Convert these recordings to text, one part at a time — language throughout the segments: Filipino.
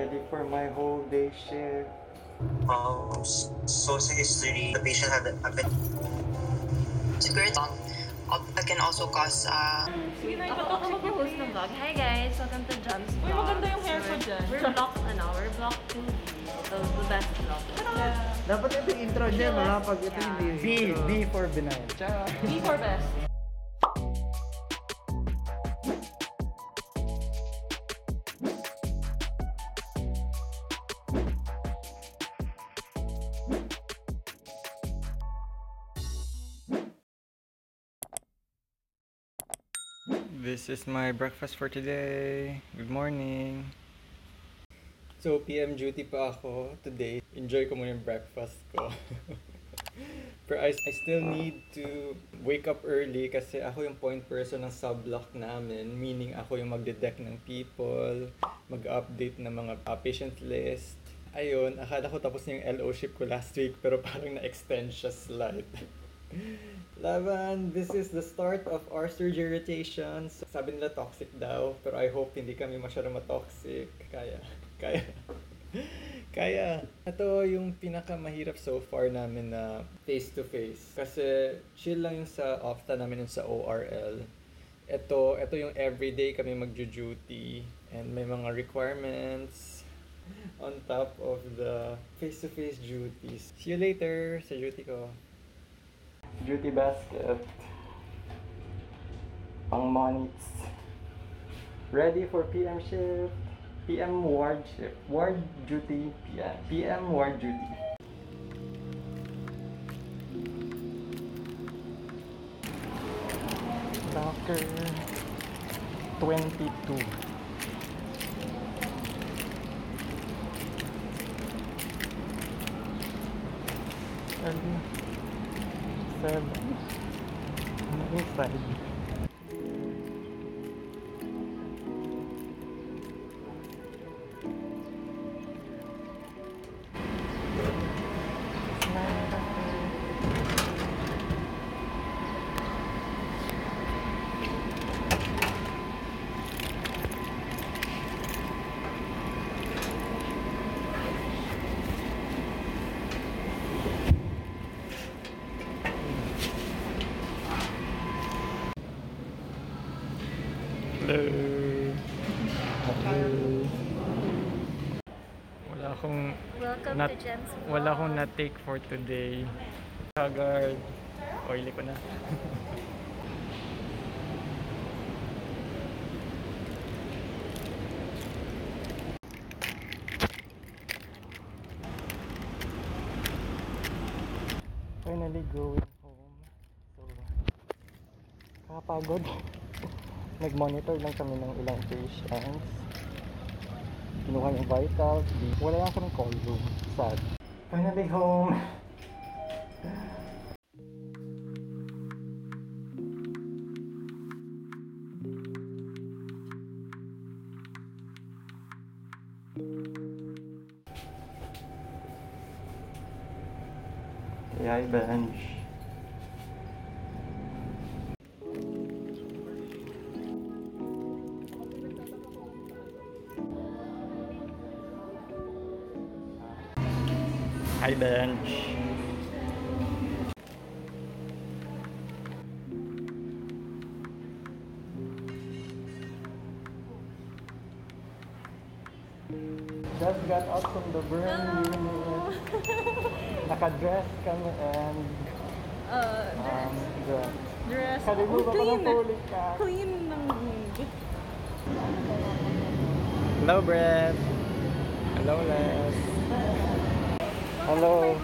ready for my whole day shift. Um, social history, the patient had a bit Siguro um, uh, can also cause uh, na, Ako, ako mag-host ng vlog. Hi guys! Welcome to John's Uy, Vlog. maganda yung hair ko We're- dyan. We're block, ano, we're block 2 So, the best vlog. Dapat ito yung intro niya, mga pag ito hindi B, B for benign. Ciao. B for best. This is my breakfast for today. Good morning. So, PM duty pa ako today. Enjoy ko muna yung breakfast ko. Pero I, I still need to wake up early kasi ako yung point person ng sub-block namin. Meaning ako yung magde-deck ng people, mag-update ng mga uh, patient list. Ayun, akala ko tapos na yung LO ship ko last week pero parang na-extend siya slight. Laban, this is the start of our surgery rotations. Sabi nila toxic daw, pero I hope hindi kami masyadong matoxic. Kaya, kaya, kaya. Ito yung pinakamahirap so far namin na face-to-face. Kasi chill lang yung sa ofta namin yung sa ORL. Ito, ito yung everyday kami magjo-duty and may mga requirements on top of the face-to-face duties. See you later sa duty ko. Duty basket. Pang monits. Ready for PM shift. PM ward shift. Ward duty. PM. PM ward duty. Locker 22. Early. Seven. Ano Wala akong Welcome Nat- to John's Vlog. wala akong na-take for today. Haggard. Oily ko na. Finally going home. So, kakapagod. Nag-monitor lang kami ng ilang patients. Kinuha yung vitals. di- Wala lang kami call room. Sad. Finally home. AI bench. Hi bench. Just got out from the burn unit. Naka-dress kami and Uh, um, dress. dress. Kalimutan ko ng fully cap. Clean ng... Hello, Brett. Hello, Les. Hello.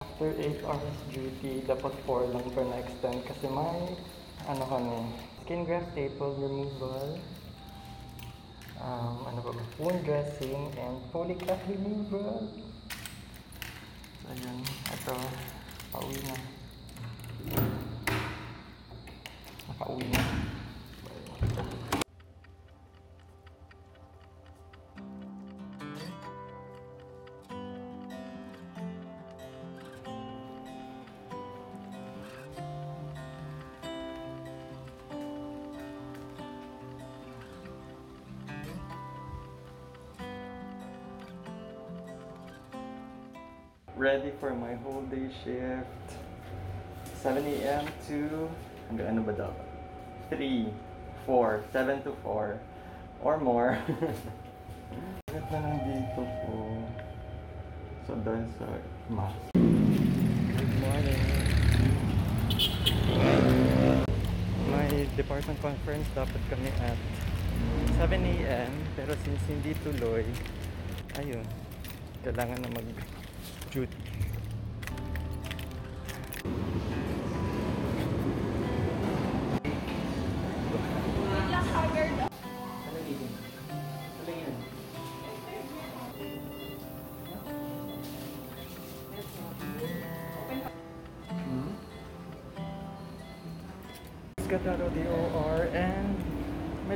After 8 hours duty, dapat 4 lang per na-extend kasi may ano kami, skin graft staple removal, um, ano ba ba, wound dressing, and polycap removal. So, yun. Ito, pauwi na. Nakauwi na. ready for my whole day shift. 7 a.m. to hanggang ano ba dapat? 3. 4, 7 to 4 or more. Bakit na lang dito po? Sa mask. Good morning. May department conference dapat kami at 7 a.m. Pero since hindi tuloy, ayun, kailangan na mag-duty.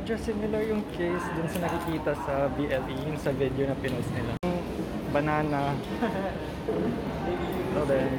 Medyo similar yung case dun sa nakikita sa BLE, yung sa video na pinost nila. Yung Banana. so then,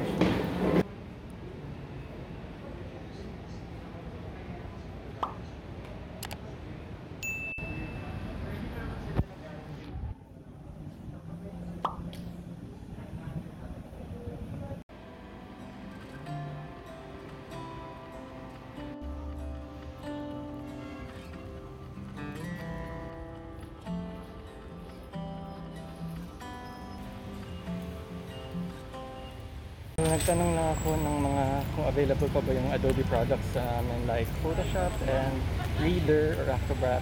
Nagtanong na ako ng mga kung available pa ba yung Adobe products sa amin like Photoshop and Reader or Acrobat.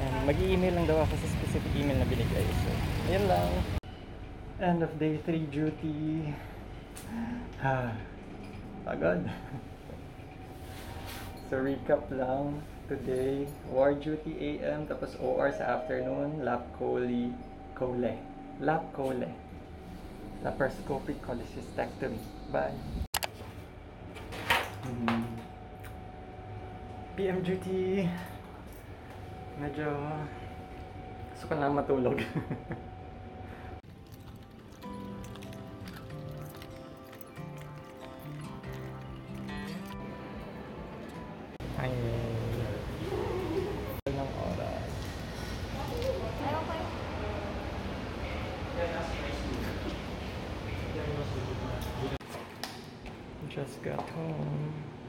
And mag-i-email lang daw ako sa specific email na binigay. So, ayun lang. End of day 3 duty. Ah, pagod. so recap lang. Today, war duty AM, tapos OR sa afternoon, lap coli, cole. Lap cole laparoscopic cholecystectomy. Bye. Hmm. PM duty. Medyo gusto ko na matulog. と。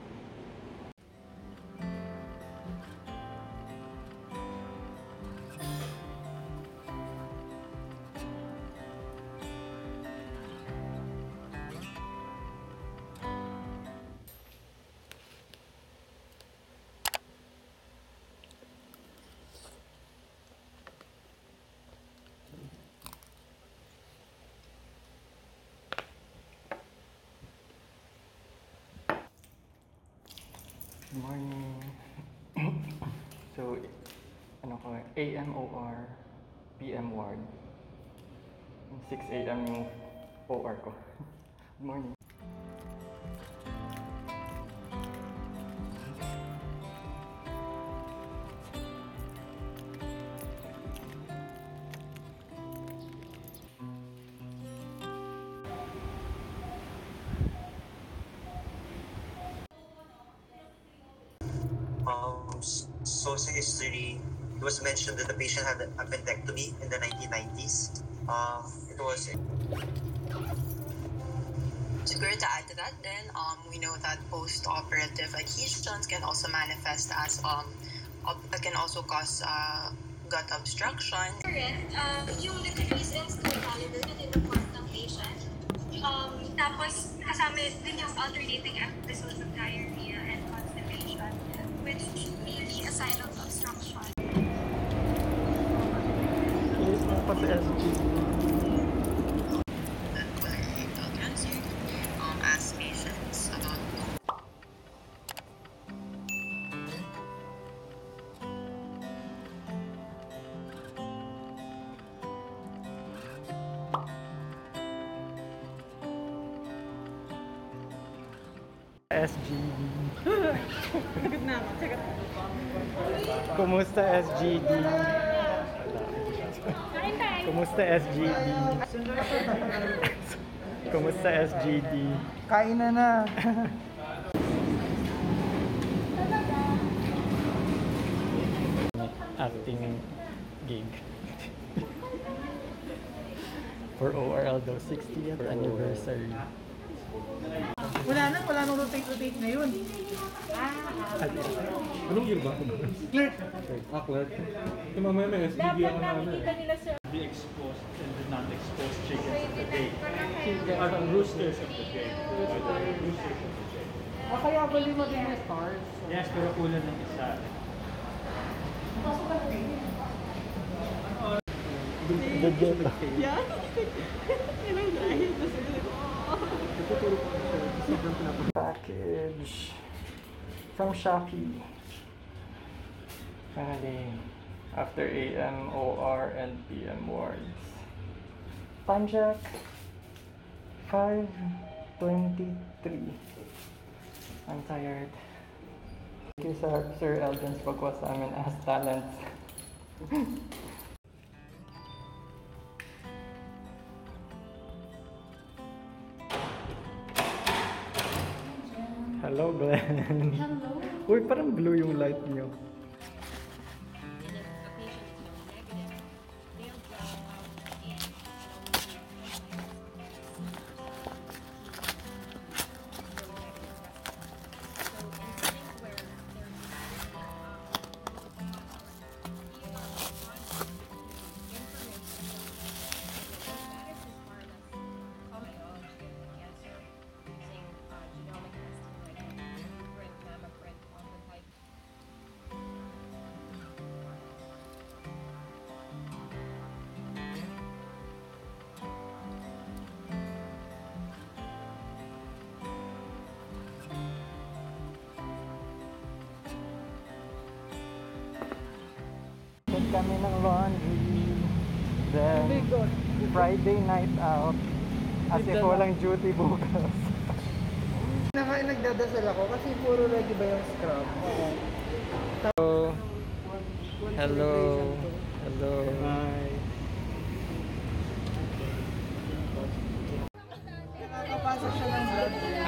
AM OR, PM ward. 6 AM yung OR ko. Good morning. It was mentioned that the patient had an appendectomy in the 1990s. Um, it was Siguro to add to that, then um, we know that post-operative adhesions can also manifest as um, ob- can also cause uh, gut obstruction. Correct. Um, yung decrease in stool caliber na dinuport ng patient. Um, tapos, kasama din yung alternating episodes of diarrhea and constipation, which may be a sign of um, as patients. Um, SGD. Kumusta SGD? Kumusta SGD? Kain na na. acting gig. For ORL daw, 60th anniversary. Wala na, wala nang rotate-rotate ngayon. Anong year ba? Clerk. Ah, clerk. Kaya mamaya may SBB ako na ano eh. the exposed and the non-exposed chickens of the day. Are the roosters of the day. Are the roosters of the day. Ah, kaya bali mo din yung stars. Yes, pero kulang ng isa. Package from Shopee. Finally, after AM, OR, and PM wards. Panjak 523. I'm tired. Thank you, Sir, Sir Eldon's pagkuha sa amin as talents. Hello. Uy, parang blue yung light niyo. Kami ng laundry. Then, Friday night out. As if walang duty bukas. Naka, nagdadasal ako kasi puro ready ba yung scrub? Hello. Hello. Hello. Blood.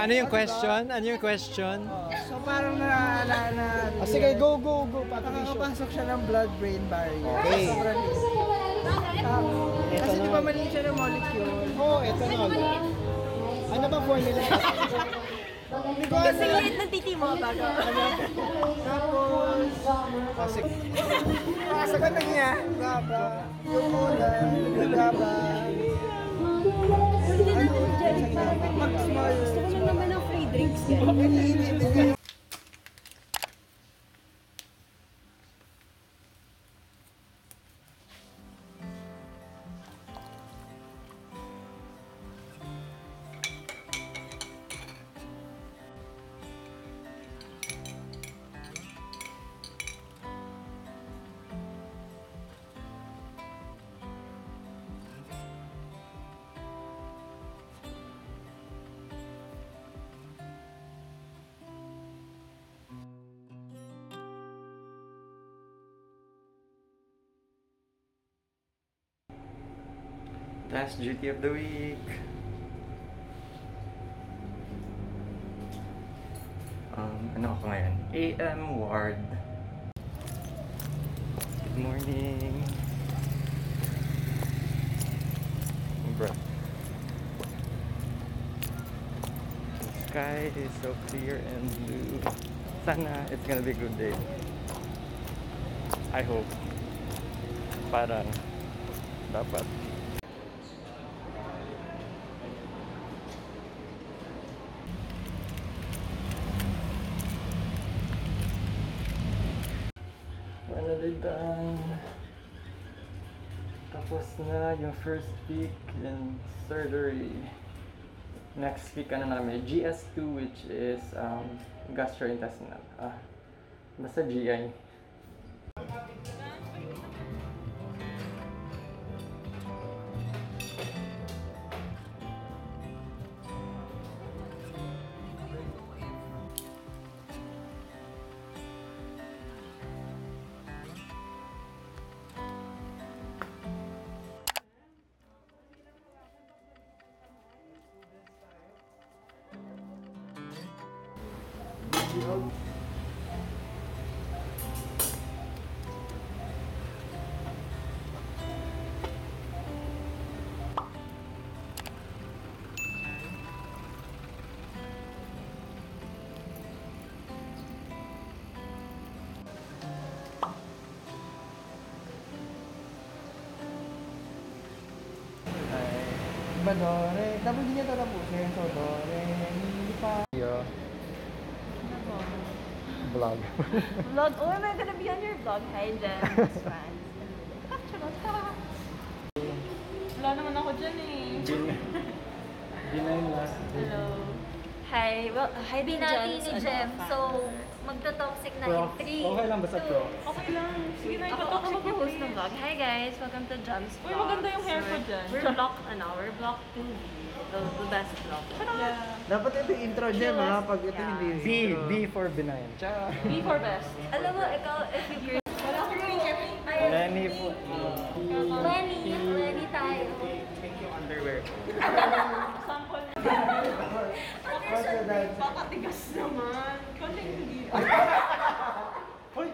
Ano yung question? Ano yung question? Parang naaalala na... Ah, sige, go, go, go. Nakakapasok siya ng blood-brain barrier. Okay. Sobrang Ah, kasi di ba maliit siya ng molecule? Oo, oh, ito na. Ano ba formula? Hindi ko Kasi alam. liit ng titi mo bago. Tapos... Kasi... Kasagot niya. Gaba. Yung. Yung gaba. Ano? Mag-small. Gusto ko lang naman ng free drinks yan. Iniinit din yung Last duty of the week. Um, ano ako ngayon? AM ward. Good morning. Bro. The sky is so clear and blue. Sana it's gonna be a good day. I hope. Parang dapat. Na yung first week in surgery. Next week ano namin, GS2 which is um, gastrointestinal. Ah, basta GI. Sihog. Badore. Dapat hindi niya ito tapusin. So, doon. Vlog. Vlog. Oh, am I gonna be on your vlog? Hi, Jen. fans. Wala naman ako dyan eh. Last. Hello. Hi. Well, hi, Binati ni ano, Jem. So, magto-toxic na in Prof. 3. Okay lang basta pro. Okay lang. Sige na, Ako, ikaw ako ka mag-host ng vlog. Hi guys, welcome to Jams Uy, maganda yung hair ko We're- dyan. We're block, ano, we're block 2 the, best vlog. Yeah. Dapat ito yung intro, Jem, ha? Pag ito Yeah. hindi yung B, intro. B for benign. Ciao. Be for best. Alam mo, ikaw, if you Lenny po. Lenny, Lenny tayo. Thank you underwear. Sample. What's your dad? Pakatigas naman. Kasi hindi. Hoy!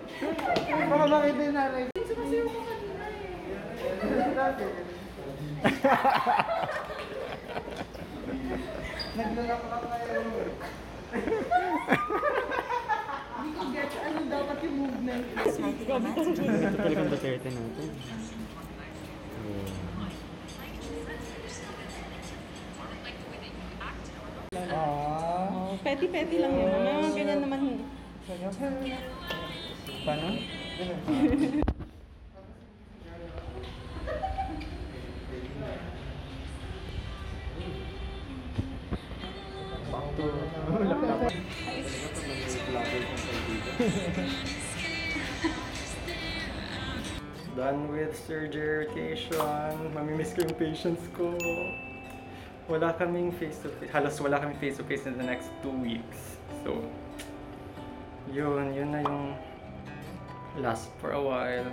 Baka makita yung nanay. Sumasayaw ko kanina eh. Naglalak lang kayo. Hindi ko get ano dapat yung movement. Ito pala kang Duterte natin. Petty-petty lang yun. Mga ganyan naman. Paano? Surgery rotation. Mamimiss ko yung patients ko. Wala kaming face-to-face. Halos wala kaming face-to-face in the next two weeks. So, yun. Yun na yung last for a while.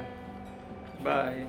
Bye.